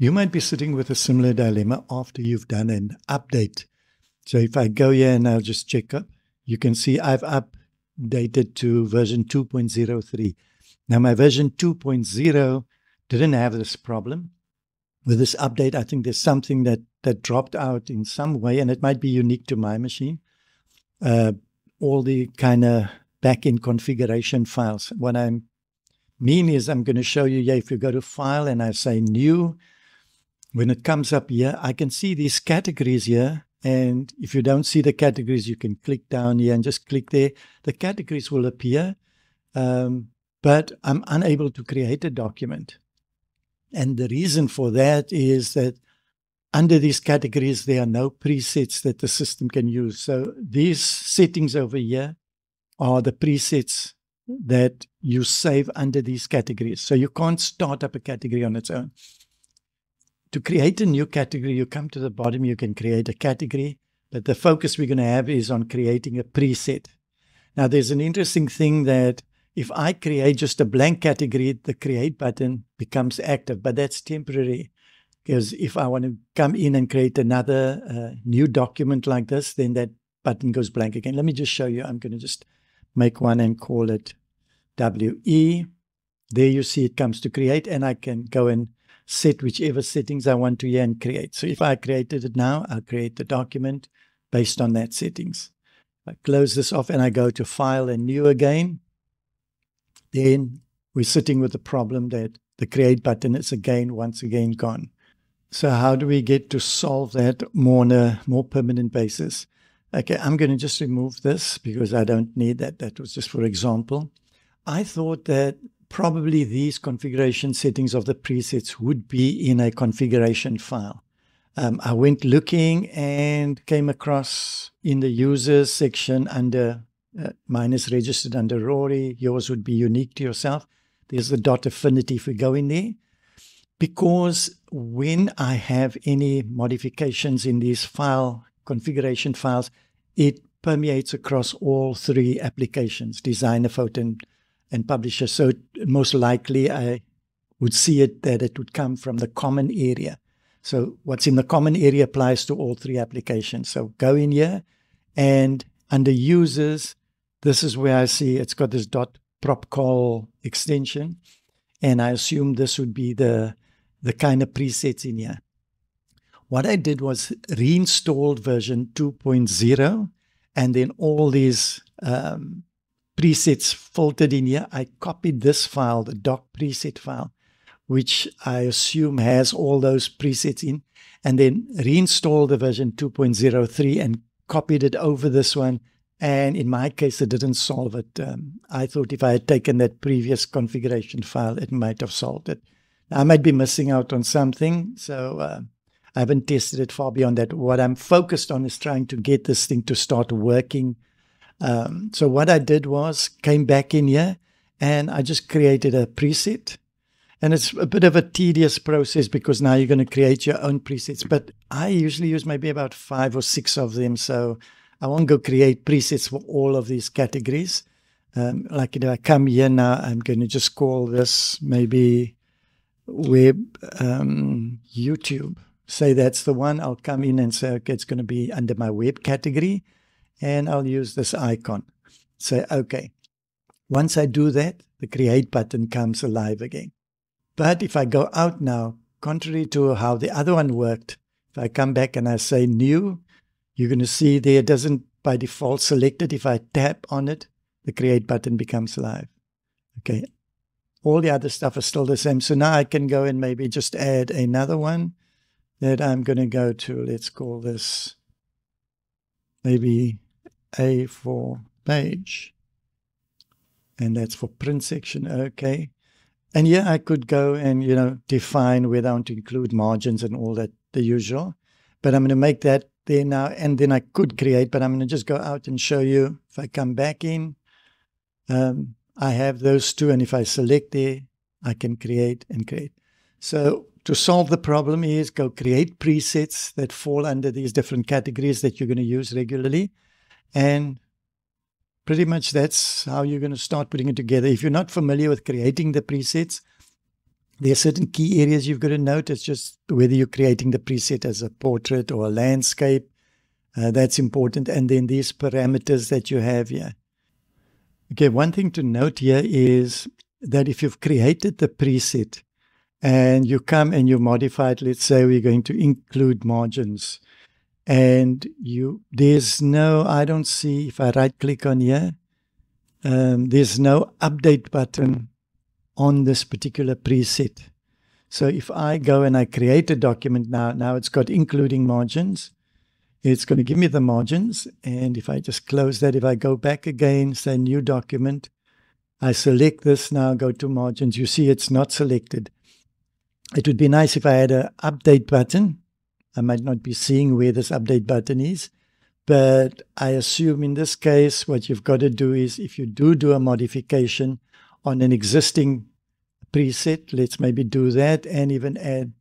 You might be sitting with a similar dilemma after you've done an update. So if I go here and I'll just check up, you can see I've updated to version 2.03. Now my version 2.0 didn't have this problem. With this update, I think there's something that that dropped out in some way, and it might be unique to my machine. Uh, all the kind of backend configuration files. What I mean is I'm going to show you, yeah, if you go to File and I say New, when it comes up here, I can see these categories here. And if you don't see the categories, you can click down here and just click there. The categories will appear, um, but I'm unable to create a document. And the reason for that is that under these categories, there are no presets that the system can use. So these settings over here are the presets that you save under these categories. So you can't start up a category on its own. To create a new category, you come to the bottom, you can create a category, but the focus we're going to have is on creating a preset. Now, there's an interesting thing that if I create just a blank category, the create button becomes active, but that's temporary. Because if I want to come in and create another uh, new document like this, then that button goes blank again. Let me just show you. I'm going to just make one and call it WE. There you see it comes to create, and I can go and set whichever settings I want to here and create. So if I created it now, I'll create the document based on that settings. I close this off and I go to File and New again. Then we're sitting with the problem that the Create button is again, once again gone. So how do we get to solve that more on a more permanent basis? Okay, I'm going to just remove this because I don't need that. That was just for example. I thought that probably these configuration settings of the presets would be in a configuration file. Um, I went looking and came across in the users section under uh, mine is registered under Rory. Yours would be unique to yourself. There's the dot affinity if we go in there. Because when I have any modifications in these file configuration files, it permeates across all three applications, Designer, Photo, and, Publisher. So most likely I would see it that it would come from the common area. So what's in the common area applies to all three applications. So go in here and under users, this is where I see it's got this dot propcol extension. And I assume this would be the, the kind of presets in here. What I did was reinstalled version 2.0 and then all these um, presets filtered in here. I copied this file, the doc preset file, which I assume has all those presets in, and then reinstalled the version 2.03 and copied it over this one. And in my case, it didn't solve it. Um, I thought if I had taken that previous configuration file, it might have solved it. I might be missing out on something. So, uh, I haven't tested it far beyond that. What I'm focused on is trying to get this thing to start working. Um, so what I did was came back in here and I just created a preset. And it's a bit of a tedious process because now you're going to create your own presets. But I usually use maybe about five or six of them. So I won't go create presets for all of these categories. Um, like if I come here now, I'm going to just call this maybe web um, YouTube say that's the one, I'll come in and say, okay, it's going to be under my web category, and I'll use this icon. Say, okay. Once I do that, the create button comes alive again. But if I go out now, contrary to how the other one worked, if I come back and I say new, you're going to see there doesn't by default select it. If I tap on it, the create button becomes live. Okay. All the other stuff is still the same. So now I can go and maybe just add another one that I'm going to go to, let's call this maybe A4 page. And that's for print section. Okay. And yeah, I could go and, you know, define whether I want to include margins and all that, the usual. But I'm going to make that there now. And then I could create, but I'm going to just go out and show you. If I come back in, um, I have those two. And if I select there, I can create and create. So to solve the problem is go create presets that fall under these different categories that you're going to use regularly. And pretty much that's how you're going to start putting it together. If you're not familiar with creating the presets, There are certain key areas you've got to note. It's just whether you're creating the preset as a portrait or a landscape. Uh, that's important. And then these parameters that you have here. Okay, one thing to note here is that if you've created the preset and you come and you modify it, let's say we're going to include margins and you there's no I don't see if I right click on here um, there's no update button on this particular preset. So if I go and I create a document now, now it's got including margins. It's going to give me the margins. And if I just close that, if I go back again, say new document, I select this now, go to margins. You see it's not selected. It would be nice if I had an update button. I might not be seeing where this update button is. But I assume in this case, what you've got to do is if you do do a modification on an existing preset. Let's maybe do that and even add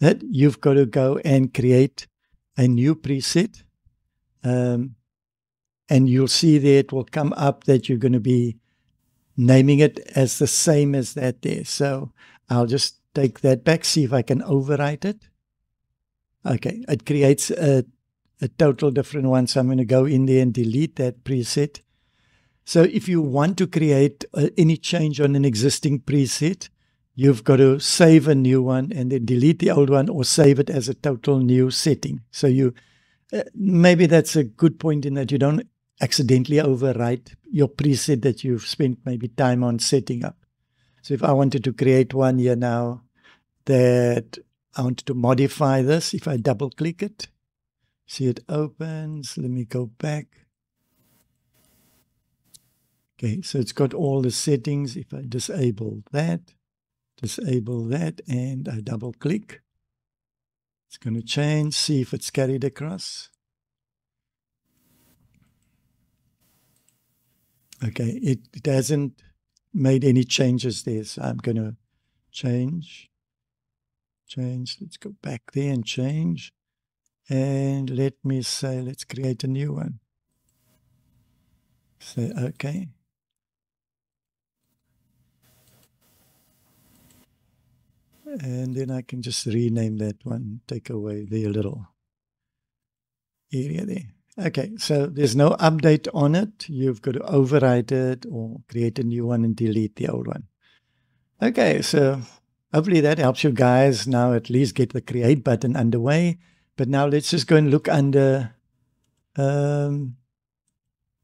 that. You've got to go and create a new preset. Um, and you'll see there it will come up that you're going to be naming it as the same as that there. So I'll just take that back, see if I can overwrite it. Okay, it creates a, a total different one. So I'm going to go in there and delete that preset. So if you want to create uh, any change on an existing preset, you've got to save a new one and then delete the old one or save it as a total new setting. So you uh, maybe that's a good point in that you don't accidentally overwrite your preset that you've spent maybe time on setting up. So if I wanted to create one here now that I want to modify this, if I double click it, see it opens, let me go back. Okay, so it's got all the settings. If I disable that, disable that, and I double click, it's going to change, see if it's carried across. Okay, it, it hasn't made any changes there, so I'm going to change, change. Let's go back there and change. And let me say, let's create a new one. Say, okay. And then I can just rename that one, take away the little area there. Okay, so there's no update on it. You've got to override it or create a new one and delete the old one. Okay, so hopefully that helps you guys now at least get the create button underway. But now let's just go and look under, um,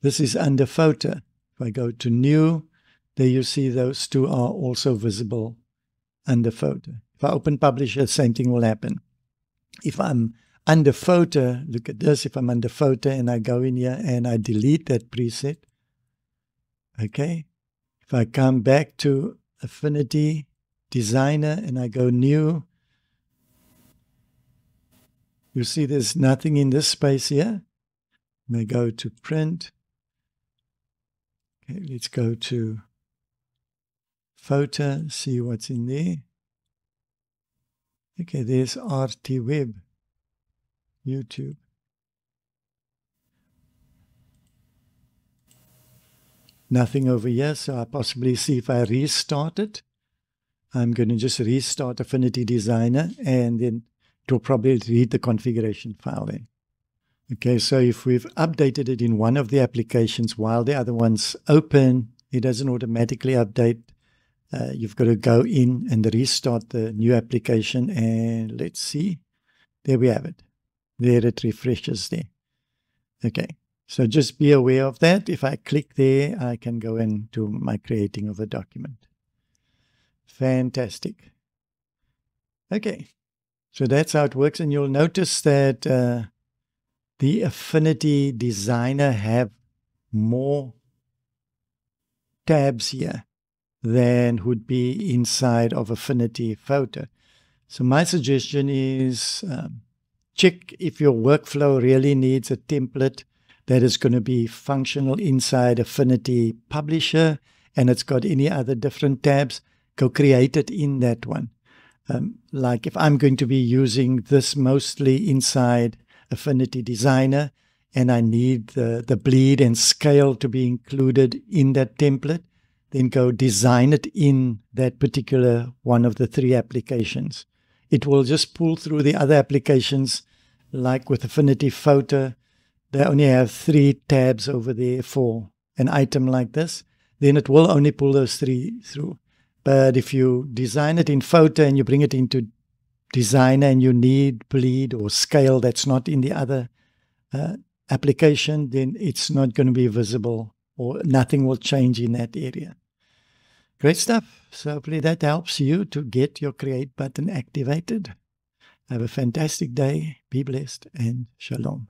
this is under photo. If I go to new, there you see those two are also visible under photo. If I open publisher, same thing will happen. If I'm under photo, look at this. If I'm under photo and I go in here and I delete that preset, okay. If I come back to Affinity Designer and I go new, you see there's nothing in this space here. I go to print. Okay, let's go to photo, see what's in there. Okay, there's RT Web, YouTube. Nothing over here, so I possibly see if I restart it. I'm going to just restart Affinity Designer and then it will probably read the configuration file then. Okay, so if we've updated it in one of the applications while the other one's open, it doesn't automatically update uh, you've got to go in and restart the new application and let's see. There we have it. There it refreshes there. Okay, so just be aware of that. If I click there, I can go into my creating of a document. Fantastic. Okay, so that's how it works. And you'll notice that uh, the Affinity Designer have more tabs here than would be inside of Affinity Photo. So my suggestion is um, check if your workflow really needs a template that is going to be functional inside Affinity Publisher and it's got any other different tabs, go create it in that one. Um, like if I'm going to be using this mostly inside Affinity Designer and I need the, the bleed and scale to be included in that template, then go design it in that particular one of the three applications. It will just pull through the other applications, like with Affinity Photo. They only have three tabs over there for an item like this. Then it will only pull those three through. But if you design it in Photo and you bring it into Designer and you need bleed or scale that's not in the other uh, application, then it's not going to be visible or nothing will change in that area. Great stuff. So hopefully that helps you to get your create button activated. Have a fantastic day. Be blessed and shalom.